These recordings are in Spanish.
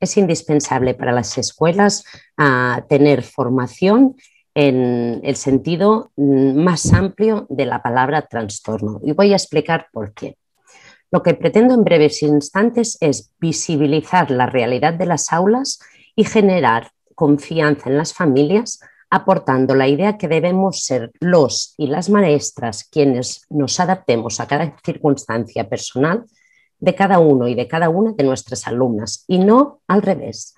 es indispensable para las escuelas ah, tener formación en el sentido mm, más amplio de la palabra trastorno. Y voy a explicar por qué. Lo que pretendo en breves instantes es visibilizar la realidad de las aulas y generar confianza en las familias, aportando la idea que debemos ser los y las maestras quienes nos adaptemos a cada circunstancia personal de cada uno y de cada una de nuestras alumnas y no al revés.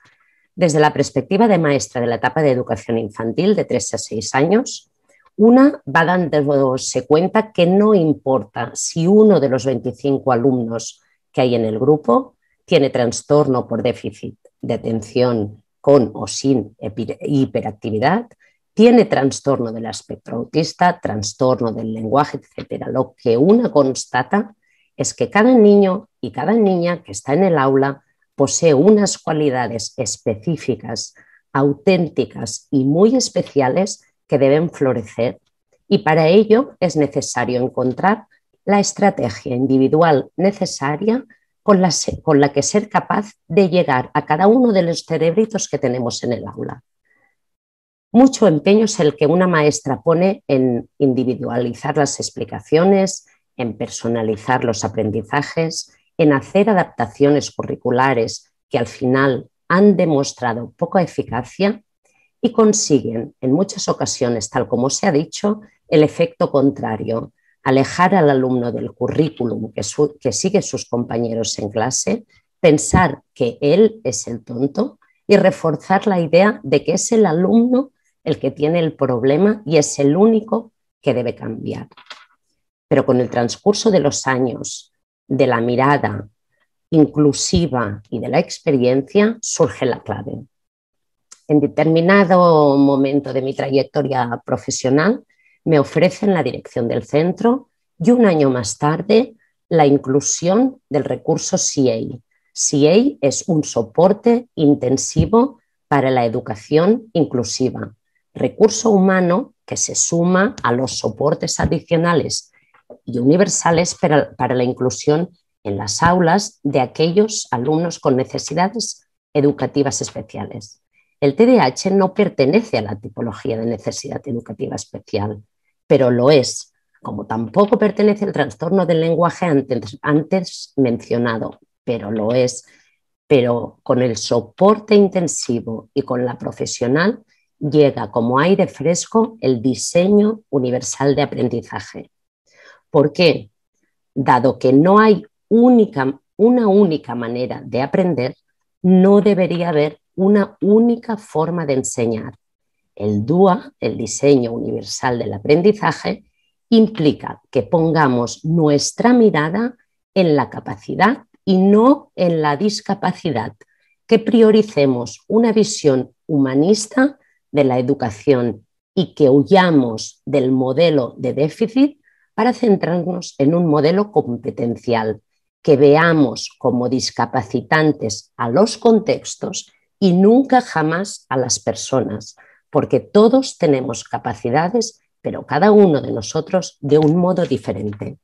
Desde la perspectiva de maestra de la etapa de educación infantil de 3 a 6 años, una va dándose cuenta que no importa si uno de los 25 alumnos que hay en el grupo tiene trastorno por déficit de atención con o sin hiperactividad, tiene trastorno del espectro autista, trastorno del lenguaje, etc. Lo que una constata es que cada niño y cada niña que está en el aula posee unas cualidades específicas, auténticas y muy especiales que deben florecer y para ello es necesario encontrar la estrategia individual necesaria con la, con la, que ser capaz de llegar a cada uno de los cerebritos que tenemos en el aula. Mucho empeño es el que una maestra pone en individualizar las explicaciones, en personalizar los aprendizajes, en hacer adaptaciones curriculares que al final han demostrado poca eficacia y consiguen en muchas ocasiones, tal como se ha dicho, el efecto contrario, alejar al alumno del currículum que, que sigue sus compañeros en clase, pensar que él es el tonto y reforzar la idea de que es el alumno el que tiene el problema y es el único que debe cambiar. Pero con el transcurso de los años, de la mirada inclusiva y de la experiencia, surge la clave. En determinado momento de mi trayectoria profesional, me ofrecen la dirección del centro y un año más tarde la inclusión del recurso CA. CA es un soporte intensivo para la educación inclusiva, recurso humano que se suma a los soportes adicionales y universales para, para la inclusión en las aulas de aquellos alumnos con necesidades educativas especiales. El TDAH no pertenece a la tipología de necesidad educativa especial, pero lo es, como tampoco pertenece al trastorno del lenguaje antes, antes, mencionado, pero lo es. Pero con el soporte intensivo y con la profesional llega como aire fresco el diseño universal de aprendizaje, ¿Por qué? Dado que no hay una única manera de aprender, no debería haber una única forma de enseñar. El DUA, el diseño universal del aprendizaje, implica que pongamos nuestra mirada en la capacidad y no en la discapacidad, que prioricemos una visión humanista de la educación y que huyamos del modelo de déficit para centrarnos en un modelo competencial, que veamos como discapacitantes a los contextos y nunca jamás a las personas, porque todos tenemos capacidades, pero cada uno de nosotros de un modo diferente.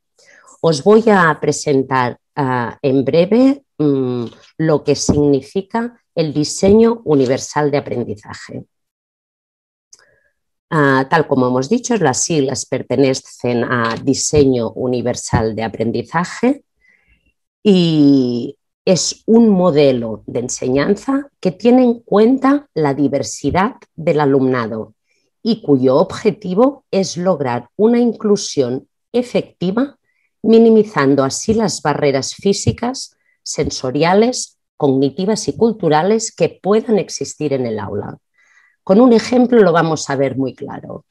Os voy a presentar uh, en breve um, lo que significa el diseño universal de aprendizaje. Ah, tal como hemos dicho, las siglas pertenecen a Diseño Universal de Aprendizaje y es un modelo de enseñanza que tiene en cuenta la diversidad del alumnado y cuyo objetivo es lograr una inclusión efectiva, minimizando así las barreras físicas, sensoriales, cognitivas y culturales que puedan existir en el aula. Con un ejemplo lo vamos a ver muy claro.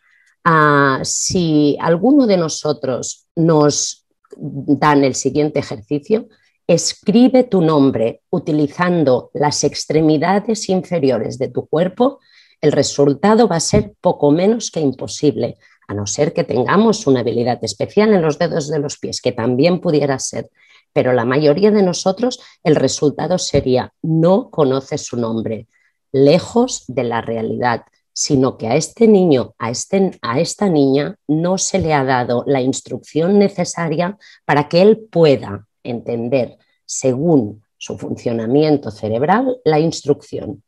Ah, si alguno de nosotros nos dan el siguiente ejercicio, escribe tu nombre utilizando las extremidades inferiores de tu cuerpo, el resultado va a ser poco menos que imposible, a no ser que tengamos una habilidad especial en los dedos de los pies, que también pudiera ser. Pero la mayoría de nosotros el resultado sería no conoce su nombre lejos de la realidad, sino que a este niño, a, este, a esta niña, no se le ha dado la instrucción necesaria para que él pueda entender según su funcionamiento cerebral, la instrucción.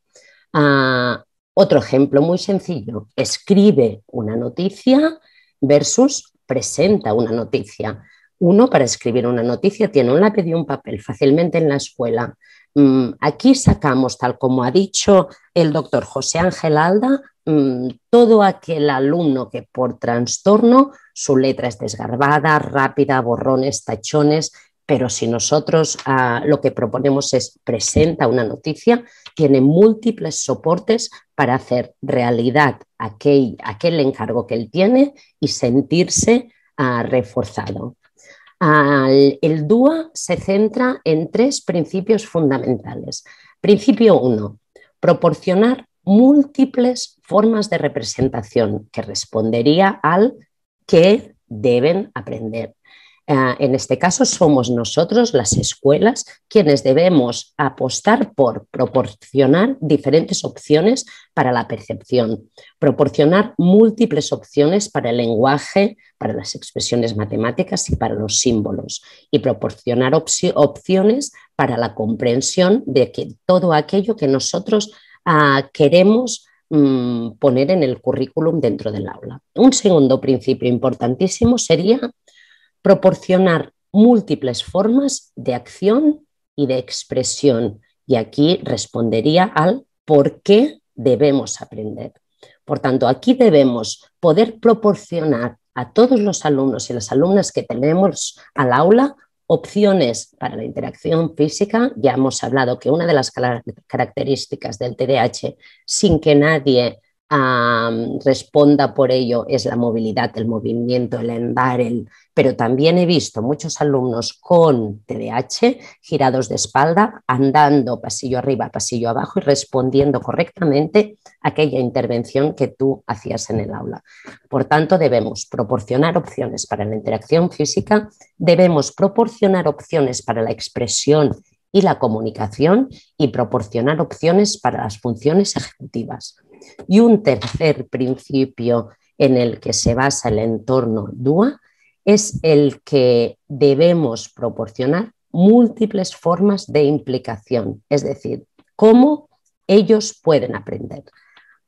Ah, otro ejemplo muy sencillo, escribe una noticia versus presenta una noticia. Uno para escribir una noticia tiene un lápiz y un papel fácilmente en la escuela. Mm, aquí sacamos, tal como ha dicho el doctor José Ángel Alda, mm, todo aquel alumno que por trastorno su letra es desgarbada, rápida, borrones, tachones, pero si nosotros ah, lo que proponemos es presenta una noticia, tiene múltiples soportes para hacer realidad aquel, aquel encargo que él tiene y sentirse ah, reforzado el DUA se centra en tres principios fundamentales. Principio uno, proporcionar múltiples formas de representación que respondería al que deben aprender. Ah, en este caso somos nosotros, las escuelas, quienes debemos apostar por proporcionar diferentes opciones para la percepción, proporcionar múltiples opciones para el lenguaje, para las expresiones matemáticas y para los símbolos, y proporcionar opciones para la comprensión de que todo aquello que nosotros ah, queremos mm, poner en el currículum dentro del aula. Un segundo principio importantísimo sería proporcionar múltiples formas de acción y de expresión. Y aquí respondería al por qué debemos aprender. Por tanto, aquí debemos poder proporcionar a todos los alumnos y las alumnas que tenemos al aula opciones para la interacción física. Ya hemos hablado que una de las características del TDAH, sin que nadie responda por ello es la movilidad, el movimiento, el andar, el... pero también he visto muchos alumnos con TDAH girados de espalda, andando pasillo arriba, pasillo abajo y respondiendo correctamente a aquella intervención que tú hacías en el aula. Por tanto, debemos proporcionar opciones para la interacción física, debemos proporcionar opciones para la expresión y la comunicación y proporcionar opciones para las funciones ejecutivas. Y un tercer principio en el que se basa el entorno DUA es el que debemos proporcionar múltiples formas de implicación, es decir, cómo ellos pueden aprender.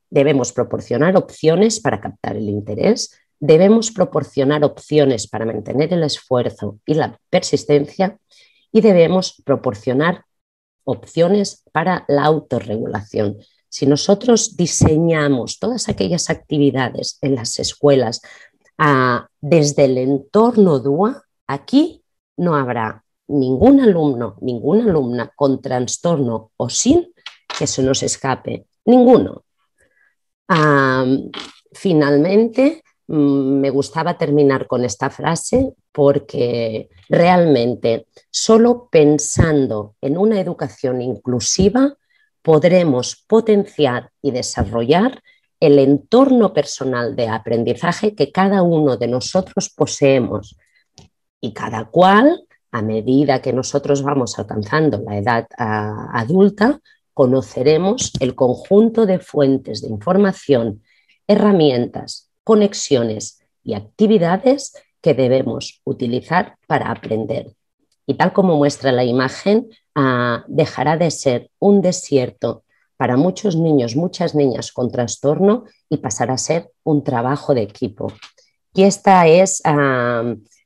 Debemos proporcionar opciones para captar el interés, debemos proporcionar opciones para mantener el esfuerzo y la persistencia y debemos proporcionar opciones para la autorregulación. Si nosotros diseñamos todas aquellas actividades en las escuelas ah, desde el entorno DUA, aquí no habrá ningún alumno, ninguna alumna con trastorno o sin que se nos escape, ninguno. Ah, finalmente, mm, me gustaba terminar con esta frase porque realmente solo pensando en una educación inclusiva podremos potenciar y desarrollar el entorno personal de aprendizaje que cada uno de nosotros poseemos y cada cual, a medida que nosotros vamos alcanzando la edad ah, adulta, conoceremos el conjunto de fuentes de información, herramientas, conexiones y actividades que debemos utilizar para aprender. Y tal como muestra la imagen, dejará de ser un desierto para muchos niños, muchas niñas con trastorno y pasará a ser un trabajo de equipo. Y esta es,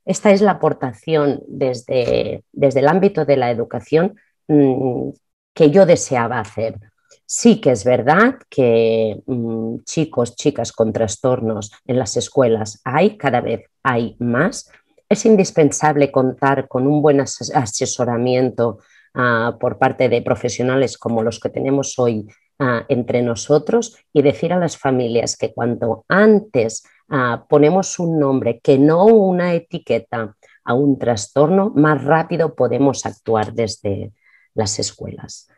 esta es la aportación desde, desde, el ámbito de la educación mm, que yo deseaba hacer. Sí que es verdad que mm, chicos, chicas con trastornos en las escuelas hay, cada vez hay más. Es indispensable contar con un buen asesoramiento Ah, por parte de profesionales como los que tenemos hoy ah, entre nosotros y decir a las familias que cuanto antes ah, ponemos un nombre que no una etiqueta a un trastorno, más rápido podemos actuar desde las escuelas.